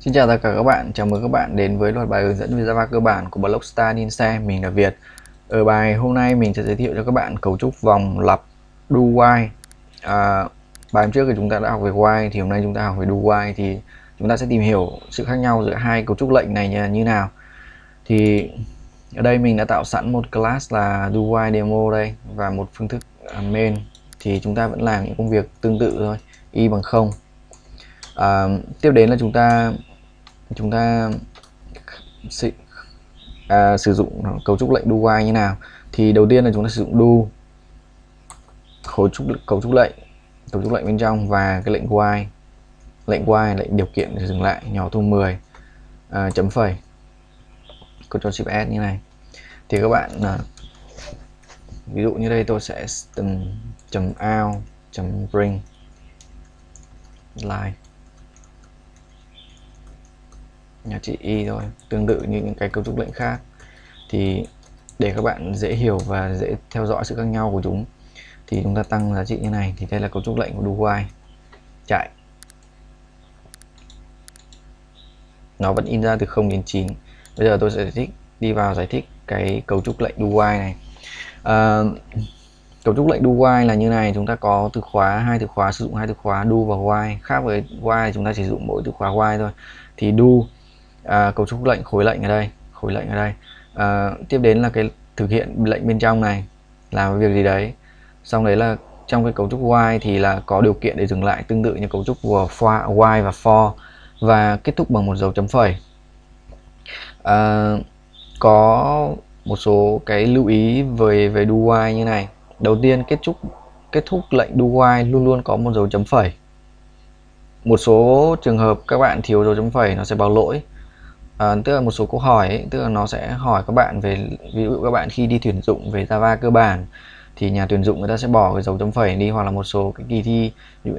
Xin chào tất cả các bạn, chào mừng các bạn đến với loạt bài hướng dẫn về Java cơ bản của Blockstar Ninja. Mình là Việt. Ở bài hôm nay mình sẽ giới thiệu cho các bạn cấu trúc vòng lặp do while. À, bài hôm trước thì chúng ta đã học về while thì hôm nay chúng ta học về do while thì chúng ta sẽ tìm hiểu sự khác nhau giữa hai cấu trúc lệnh này như, nào. Thì ở đây mình đã tạo sẵn một class là do while demo đây và một phương thức à, main thì chúng ta vẫn làm những công việc tương tự thôi y bằng 0 à, tiếp đến là chúng ta chúng ta sử, à, sử dụng cấu trúc lệnh do while như nào? Thì đầu tiên là chúng ta sử dụng do cấu trúc cấu trúc lệnh cấu trúc lệnh bên trong và cái lệnh while lệnh while lệnh điều kiện để dừng lại nhỏ thu 10 à, chấm phẩy. Ctrl Shift S như này. Thì các bạn à, ví dụ như đây tôi sẽ chấm chấm out chấm bring line nhà trị y thôi tương tự như những cái cấu trúc lệnh khác. Thì để các bạn dễ hiểu và dễ theo dõi sự khác nhau của chúng thì chúng ta tăng giá trị như này thì đây là cấu trúc lệnh của do while chạy. Nó vẫn in ra từ 0 đến 9 bây giờ tôi sẽ giải thích đi vào giải thích cái cấu trúc lệnh do while này. À, cấu trúc lệnh do while là như này chúng ta có từ khóa hai từ khóa sử dụng hai từ khóa do và while khác với while chúng ta chỉ sử dụng mỗi từ khóa while thôi. Thì do à, cấu trúc lệnh khối lệnh ở đây khối lệnh ở đây. À, tiếp đến là cái thực hiện lệnh bên trong này làm việc gì đấy. Xong đấy là trong cái cấu trúc while thì là có điều kiện để dừng lại tương tự như cấu trúc của for, while và for và kết thúc bằng một dấu chấm phẩy. À, có một số cái lưu ý về về do while như này. Đầu tiên kết thúc kết thúc lệnh do while luôn luôn có một dấu chấm phẩy. Một số trường hợp các bạn thiếu dấu chấm phẩy nó sẽ báo lỗi à, tức là một số câu hỏi ấy, tức là nó sẽ hỏi các bạn về ví dụ các bạn khi đi tuyển dụng về Java cơ bản thì nhà tuyển dụng người ta sẽ bỏ cái dấu chấm phẩy đi hoặc là một số cái kỳ thi ví dụ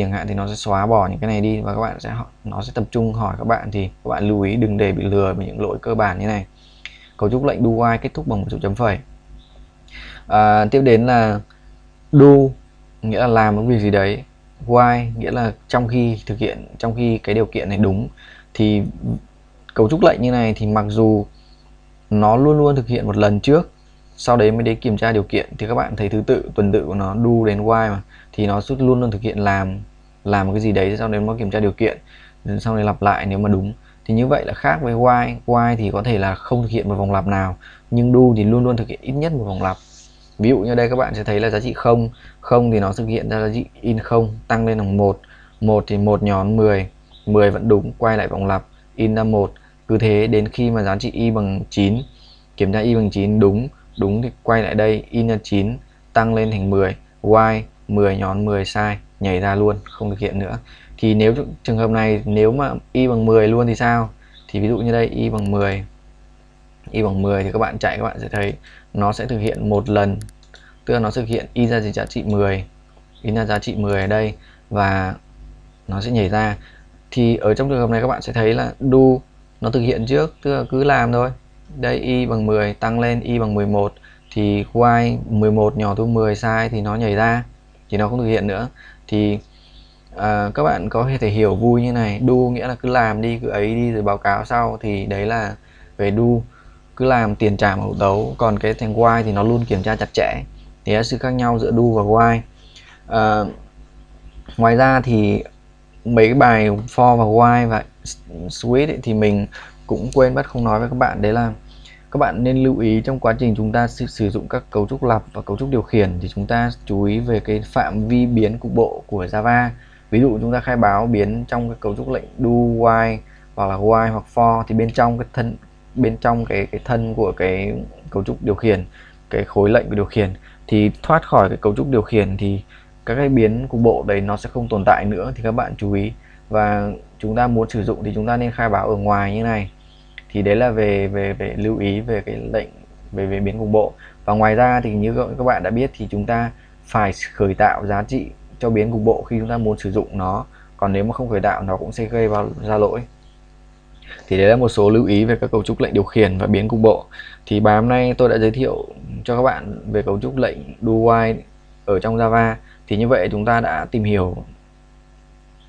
chẳng hạn thì nó sẽ xóa bỏ những cái này đi và các bạn sẽ nó sẽ tập trung hỏi các bạn thì các bạn lưu ý đừng để bị lừa bởi những lỗi cơ bản như này. Cấu trúc lệnh do while kết thúc bằng một dấu chấm phẩy. À, tiếp đến là do nghĩa là làm một việc gì đấy. While nghĩa là trong khi thực hiện trong khi cái điều kiện này đúng thì cấu trúc lệnh như này thì mặc dù nó luôn luôn thực hiện một lần trước, sau đấy mới đến kiểm tra điều kiện thì các bạn thấy thứ tự, tuần tự của nó do đến while mà, thì nó suốt luôn luôn thực hiện làm làm một cái gì đấy, sau đấy mới kiểm tra điều kiện sau đấy lặp lại nếu mà đúng. Thì như vậy là khác với while while thì có thể là không thực hiện một vòng lặp nào, nhưng do thì luôn luôn thực hiện ít nhất một vòng lặp. Ví dụ như đây các bạn sẽ thấy là giá trị 0 0 thì nó thực hiện ra giá trị in không, tăng lên bằng 1 1 thì một nhón 10 10 vẫn đúng, quay lại vòng lặp, in ra một cứ thế đến khi mà giá trị y bằng 9 kiểm tra y bằng 9 đúng đúng thì quay lại đây in là 9 tăng lên thành 10 y 10 nhón 10 sai, nhảy ra luôn, không thực hiện nữa. Thì nếu trường hợp này, nếu mà y bằng 10 luôn thì sao? Thì ví dụ như đây, y bằng 10 y bằng 10 thì các bạn chạy, các bạn sẽ thấy nó sẽ thực hiện một lần. Tức là nó thực hiện y ra giá trị 10 in ra giá trị 10 ở đây và nó sẽ nhảy ra. Thì ở trong trường hợp này các bạn sẽ thấy là do nó thực hiện trước tức là cứ làm thôi. Đây y bằng 10 tăng lên y bằng 11 thì y 11 nhỏ thu 10 sai thì nó nhảy ra thì nó không thực hiện nữa. Thì à, các bạn có thể hiểu vui như này. Do nghĩa là cứ làm đi cứ ấy đi rồi báo cáo sau thì đấy là về do cứ làm tiền trả hậu đấu còn cái thành y thì nó luôn kiểm tra chặt chẽ. Thì là sự khác nhau giữa do và y. À, ngoài ra thì mấy cái bài for và y và switch ấy, thì mình cũng quên bắt không nói với các bạn. Đấy là các bạn nên lưu ý trong quá trình chúng ta sử, sử dụng các cấu trúc lặp và cấu trúc điều khiển thì chúng ta chú ý về cái phạm vi biến cục bộ của Java. Ví dụ chúng ta khai báo biến trong cái cấu trúc lệnh do while hoặc là while hoặc for thì bên trong cái thân bên trong cái cái thân của cái cấu trúc điều khiển cái khối lệnh của điều khiển thì thoát khỏi cái cấu trúc điều khiển thì các cái biến cục bộ đấy nó sẽ không tồn tại nữa thì các bạn chú ý và chúng ta muốn sử dụng thì chúng ta nên khai báo ở ngoài như này. Thì đấy là về về về lưu ý về cái lệnh, về về biến cục bộ. Và ngoài ra thì như các bạn đã biết thì chúng ta phải khởi tạo giá trị cho biến cục bộ khi chúng ta muốn sử dụng nó. Còn nếu mà không khởi tạo, nó cũng sẽ gây vào ra lỗi. Thì đấy là một số lưu ý về các cấu trúc lệnh điều khiển và biến cục bộ. Thì bài hôm nay tôi đã giới thiệu cho các bạn về cấu trúc lệnh do while ở trong Java. Thì như vậy chúng ta đã tìm hiểu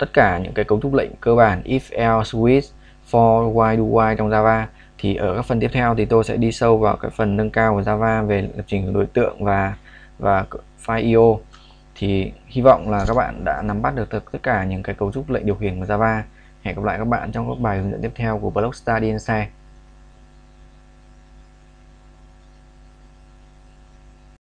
tất cả những cái cấu trúc lệnh cơ bản, if, else switch for while do while trong Java. Thì ở các phần tiếp theo thì tôi sẽ đi sâu vào cái phần nâng cao của Java về lập trình đối tượng và và file IO thì hy vọng là các bạn đã nắm bắt được tất cả những cái cấu trúc lệnh điều khiển của Java. Hẹn gặp lại các bạn trong các bài hướng dẫn tiếp theo của Blockstar Insight.